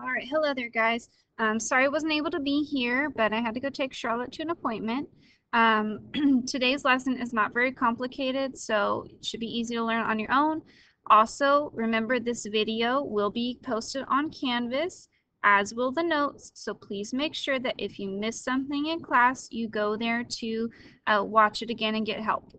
All right, hello there, guys. Um, sorry I wasn't able to be here, but I had to go take Charlotte to an appointment. Um, today's lesson is not very complicated, so it should be easy to learn on your own. Also, remember this video will be posted on Canvas, as will the notes, so please make sure that if you miss something in class, you go there to uh, watch it again and get help.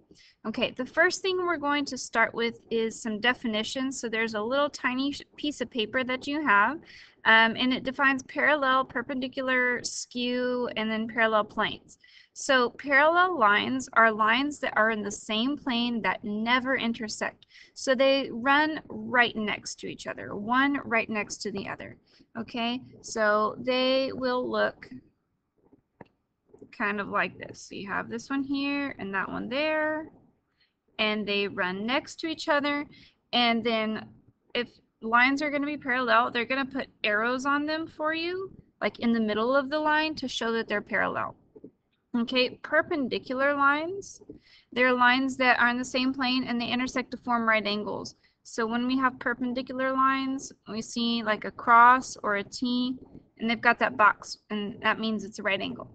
Okay, the first thing we're going to start with is some definitions. So there's a little tiny piece of paper that you have, um, and it defines parallel, perpendicular, skew, and then parallel planes. So parallel lines are lines that are in the same plane that never intersect. So they run right next to each other, one right next to the other. Okay, so they will look kind of like this. So you have this one here and that one there and they run next to each other. And then if lines are going to be parallel, they're going to put arrows on them for you, like in the middle of the line to show that they're parallel. Okay, perpendicular lines, they're lines that are in the same plane and they intersect to form right angles. So when we have perpendicular lines, we see like a cross or a T, and they've got that box, and that means it's a right angle.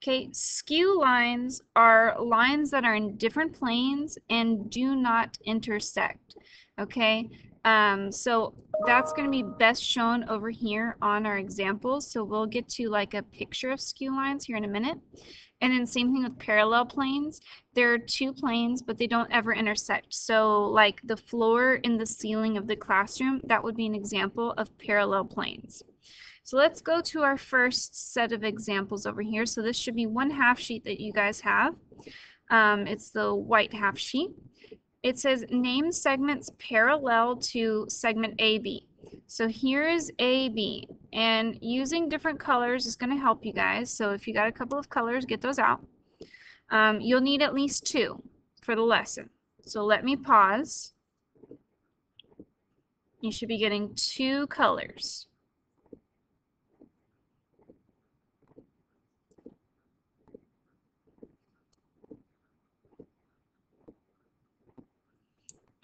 Okay, skew lines are lines that are in different planes and do not intersect. Okay, um, so that's going to be best shown over here on our examples. So we'll get to like a picture of skew lines here in a minute. And then same thing with parallel planes. There are two planes, but they don't ever intersect. So like the floor and the ceiling of the classroom, that would be an example of parallel planes. So let's go to our first set of examples over here. So this should be one half sheet that you guys have. Um, it's the white half sheet. It says name segments parallel to segment AB. So here is AB, and using different colors is going to help you guys. So if you got a couple of colors, get those out. Um, you'll need at least two for the lesson. So let me pause. You should be getting two colors.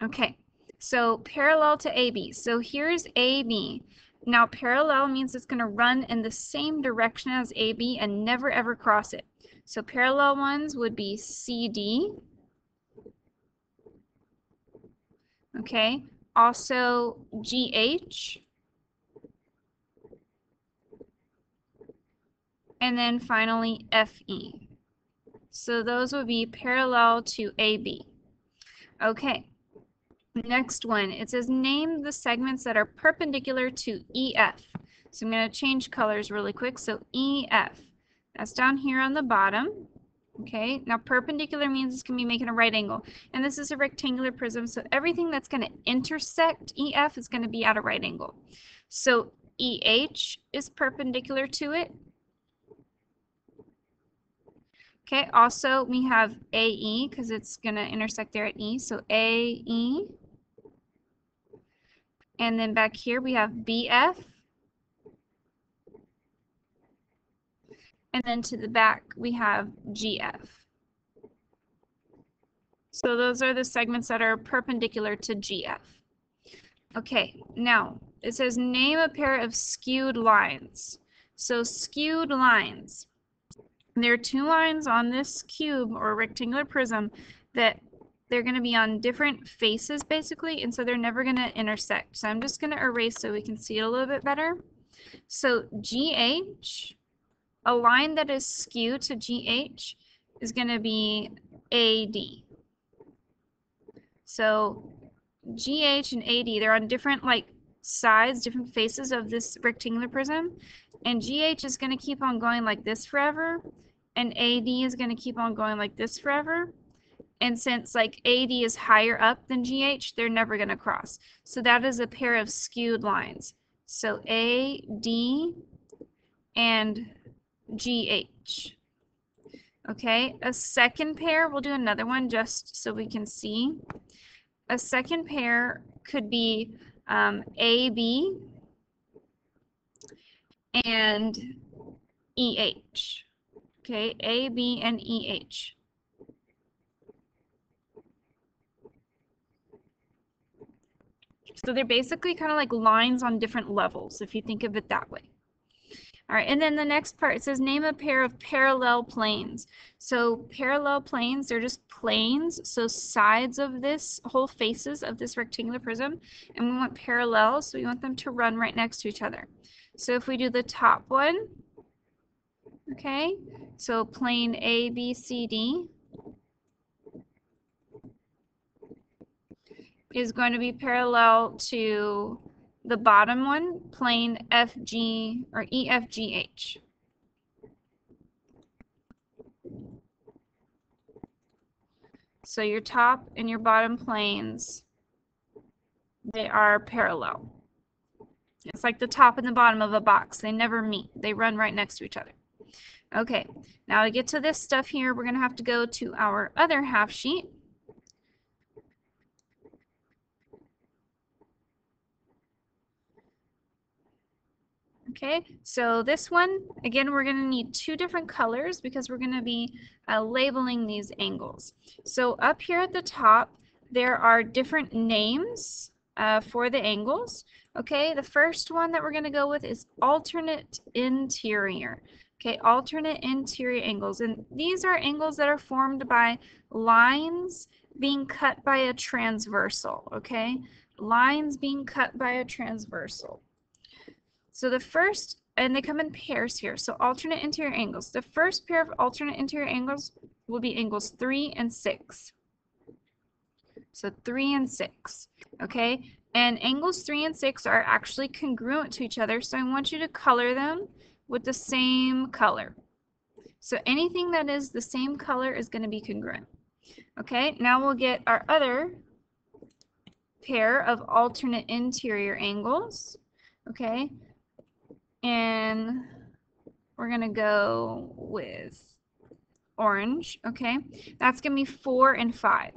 Okay, so parallel to AB. So here's AB. Now parallel means it's going to run in the same direction as AB and never ever cross it. So parallel ones would be CD. Okay, also GH. And then finally FE. So those would be parallel to AB. Okay, Next one, it says name the segments that are perpendicular to EF. So I'm going to change colors really quick. So EF, that's down here on the bottom. Okay, now perpendicular means it's going to be making a right angle. And this is a rectangular prism, so everything that's going to intersect EF is going to be at a right angle. So EH is perpendicular to it. Okay, also we have AE because it's going to intersect there at E. So AE and then back here we have BF. And then to the back we have GF. So those are the segments that are perpendicular to GF. Okay, now it says name a pair of skewed lines. So skewed lines. There are two lines on this cube or rectangular prism that they're going to be on different faces basically, and so they're never going to intersect. So I'm just going to erase so we can see it a little bit better. So GH, a line that is skewed to GH is going to be AD. So GH and AD, they're on different like sides, different faces of this rectangular prism. And GH is going to keep on going like this forever. And AD is going to keep on going like this forever. And since like AD is higher up than GH, they're never going to cross. So that is a pair of skewed lines. So AD and GH. Okay, a second pair, we'll do another one just so we can see. A second pair could be um, AB and EH. Okay, AB and EH. So they're basically kind of like lines on different levels, if you think of it that way. All right, and then the next part, says name a pair of parallel planes. So parallel planes, they're just planes, so sides of this, whole faces of this rectangular prism, and we want parallel, so we want them to run right next to each other. So if we do the top one, okay, so plane A, B, C, D, is going to be parallel to the bottom one, plane FG or EFGH. So your top and your bottom planes, they are parallel. It's like the top and the bottom of a box. They never meet. They run right next to each other. Okay, now to get to this stuff here, we're going to have to go to our other half sheet. Okay, so this one, again, we're going to need two different colors because we're going to be uh, labeling these angles. So up here at the top, there are different names uh, for the angles. Okay, the first one that we're going to go with is alternate interior. Okay, alternate interior angles. And these are angles that are formed by lines being cut by a transversal. Okay, lines being cut by a transversal. So the first, and they come in pairs here, so alternate interior angles. The first pair of alternate interior angles will be angles 3 and 6. So 3 and 6, okay? And angles 3 and 6 are actually congruent to each other, so I want you to color them with the same color. So anything that is the same color is going to be congruent. Okay, now we'll get our other pair of alternate interior angles. Okay, and we're going to go with orange, okay? That's going to be 4 and 5.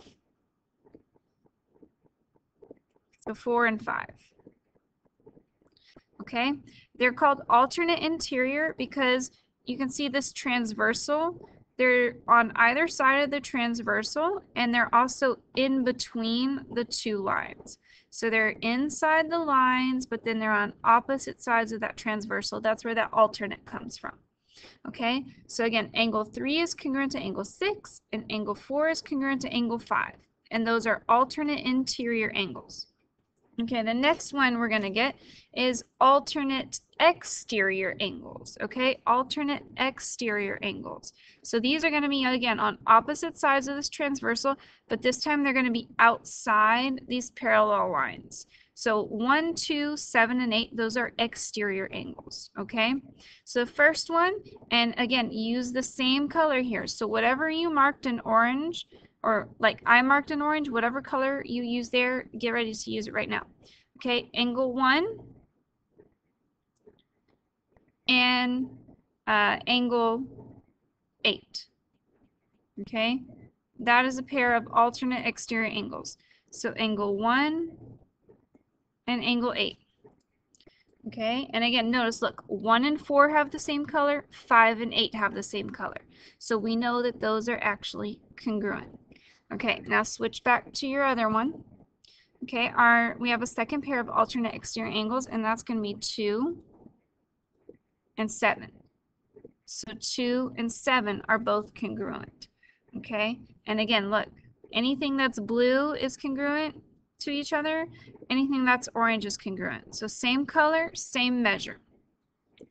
So 4 and 5. Okay? They're called alternate interior because you can see this transversal. They're on either side of the transversal and they're also in between the two lines. So they're inside the lines, but then they're on opposite sides of that transversal. That's where that alternate comes from. Okay, so again, angle 3 is congruent to angle 6, and angle 4 is congruent to angle 5. And those are alternate interior angles. Okay, the next one we're going to get is alternate exterior angles, okay? Alternate exterior angles. So these are going to be, again, on opposite sides of this transversal, but this time they're going to be outside these parallel lines. So 1, 2, 7, and 8, those are exterior angles, okay? So the first one, and again, use the same color here. So whatever you marked in orange, or like I marked in orange, whatever color you use there, get ready to use it right now. Okay, angle 1 and uh, angle 8. Okay, that is a pair of alternate exterior angles. So angle 1 and angle 8. Okay, and again, notice, look, 1 and 4 have the same color, 5 and 8 have the same color. So we know that those are actually congruent. Okay, now switch back to your other one. Okay, our we have a second pair of alternate exterior angles, and that's going to be 2 and 7. So 2 and 7 are both congruent. Okay, and again, look, anything that's blue is congruent to each other. Anything that's orange is congruent. So same color, same measure.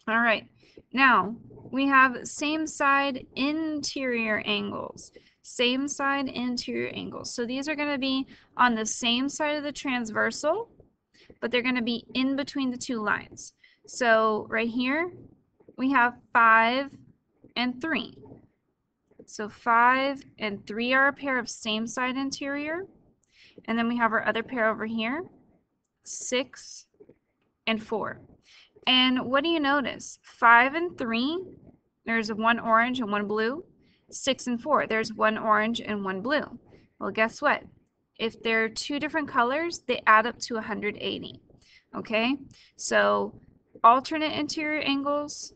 All right, now we have same side interior angles same side interior angles. So these are going to be on the same side of the transversal, but they're going to be in between the two lines. So right here, we have 5 and 3. So 5 and 3 are a pair of same side interior. And then we have our other pair over here, 6 and 4. And what do you notice? 5 and 3, there's one orange and one blue. 6 and 4, there's one orange and one blue. Well, guess what? If they're two different colors, they add up to 180. Okay, so alternate interior angles,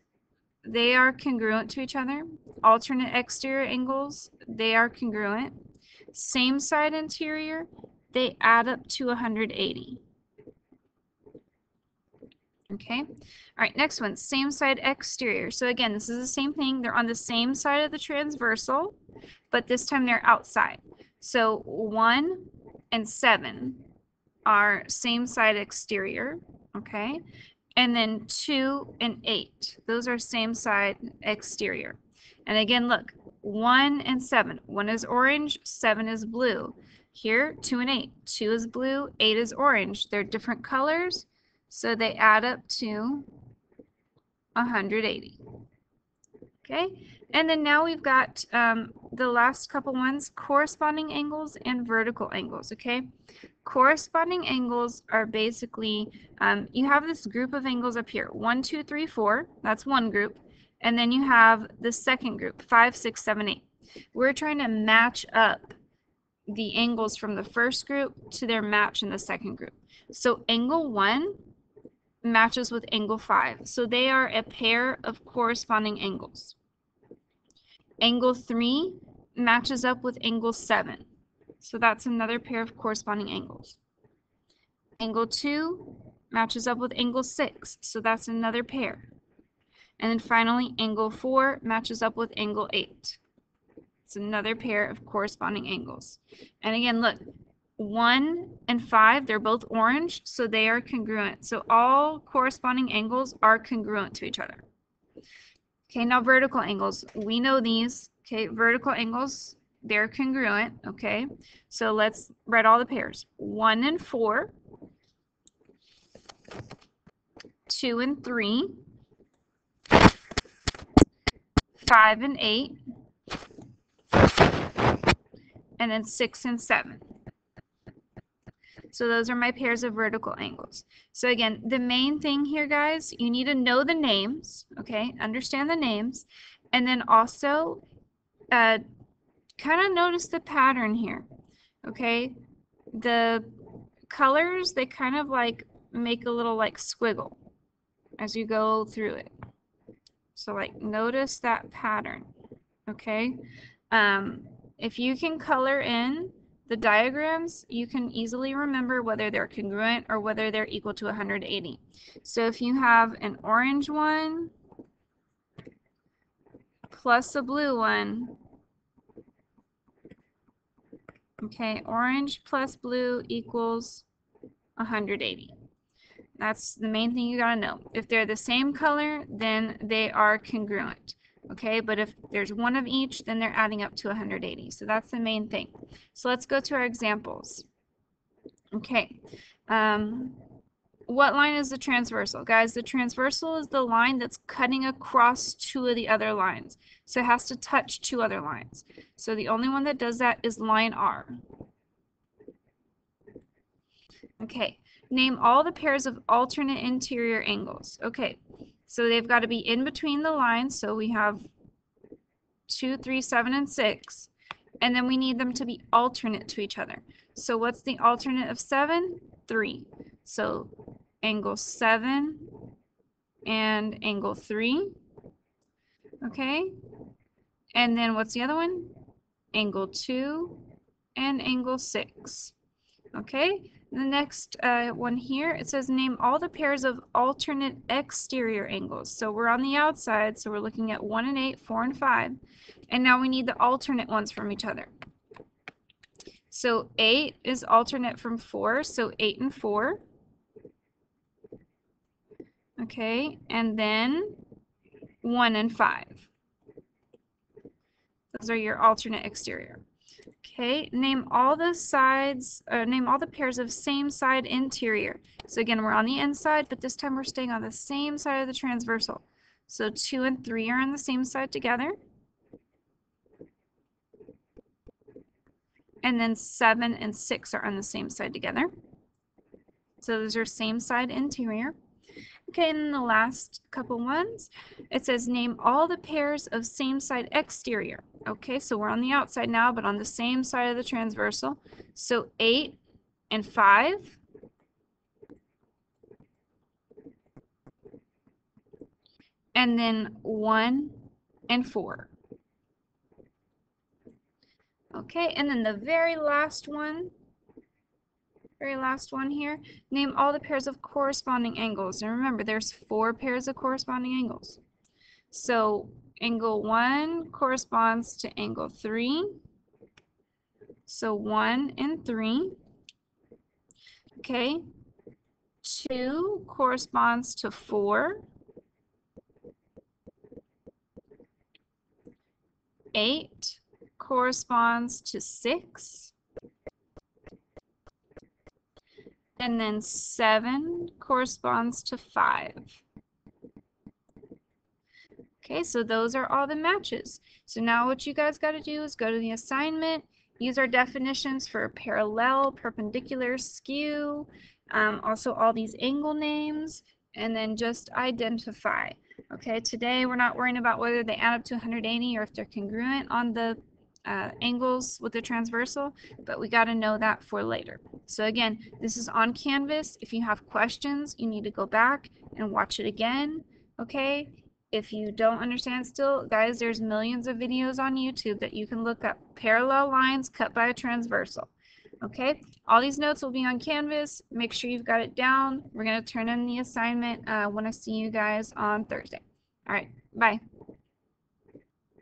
they are congruent to each other. Alternate exterior angles, they are congruent. Same side interior, they add up to 180. Okay. All right, next one, same side exterior. So again, this is the same thing. They're on the same side of the transversal, but this time they're outside. So 1 and 7 are same side exterior, okay? And then 2 and 8, those are same side exterior. And again, look, 1 and 7. 1 is orange, 7 is blue. Here, 2 and 8. 2 is blue, 8 is orange. They're different colors, so they add up to 180. Okay, and then now we've got um, the last couple ones, corresponding angles and vertical angles, okay? Corresponding angles are basically, um, you have this group of angles up here, one, two, three, four, that's one group, and then you have the second group, five, six, seven, eight. We're trying to match up the angles from the first group to their match in the second group. So angle one matches with angle 5. So they are a pair of corresponding angles. Angle 3 matches up with angle 7. So that's another pair of corresponding angles. Angle 2 matches up with angle 6. So that's another pair. And then finally, angle 4 matches up with angle 8. It's another pair of corresponding angles. And again, look, 1 and 5, they're both orange, so they are congruent. So all corresponding angles are congruent to each other. Okay, now vertical angles. We know these. Okay, vertical angles, they're congruent. Okay, so let's write all the pairs. 1 and 4, 2 and 3, 5 and 8, and then 6 and 7. So those are my pairs of vertical angles. So again, the main thing here, guys, you need to know the names, okay? Understand the names. And then also uh, kind of notice the pattern here, okay? The colors, they kind of like make a little like squiggle as you go through it. So like notice that pattern, okay? Um, if you can color in the diagrams, you can easily remember whether they're congruent or whether they're equal to 180. So if you have an orange one plus a blue one, okay, orange plus blue equals 180. That's the main thing you got to know. If they're the same color, then they are congruent okay? But if there's one of each, then they're adding up to 180. So that's the main thing. So let's go to our examples. Okay. Um, what line is the transversal? Guys, the transversal is the line that's cutting across two of the other lines. So it has to touch two other lines. So the only one that does that is line R. Okay, name all the pairs of alternate interior angles. Okay, so they've got to be in between the lines. So we have 2, 3, 7, and 6. And then we need them to be alternate to each other. So what's the alternate of 7? 3. So angle 7 and angle 3. Okay. And then what's the other one? Angle 2 and angle 6. Okay. The next uh, one here, it says name all the pairs of alternate exterior angles. So we're on the outside, so we're looking at 1 and 8, 4 and 5. And now we need the alternate ones from each other. So 8 is alternate from 4, so 8 and 4. Okay, and then 1 and 5. Those are your alternate exterior. Okay, name all the sides, uh, name all the pairs of same side interior. So again, we're on the inside, but this time we're staying on the same side of the transversal. So 2 and 3 are on the same side together. And then 7 and 6 are on the same side together. So those are same side interior. Okay, and the last couple ones, it says name all the pairs of same side exterior. Okay, so we're on the outside now, but on the same side of the transversal. So 8 and 5. And then 1 and 4. Okay, and then the very last one very last one here. Name all the pairs of corresponding angles. And remember, there's four pairs of corresponding angles. So angle 1 corresponds to angle 3. So 1 and 3. Okay. 2 corresponds to 4. 8 corresponds to 6. And then 7 corresponds to 5. Okay, so those are all the matches. So now what you guys got to do is go to the assignment, use our definitions for parallel, perpendicular, skew, um, also all these angle names, and then just identify. Okay, today we're not worrying about whether they add up to 180 or if they're congruent on the uh, angles with the transversal, but we got to know that for later. So again, this is on Canvas. If you have questions, you need to go back and watch it again. Okay, if you don't understand still, guys, there's millions of videos on YouTube that you can look up. Parallel lines cut by a transversal. Okay, all these notes will be on Canvas. Make sure you've got it down. We're going to turn in the assignment uh, when I see you guys on Thursday. All right, bye.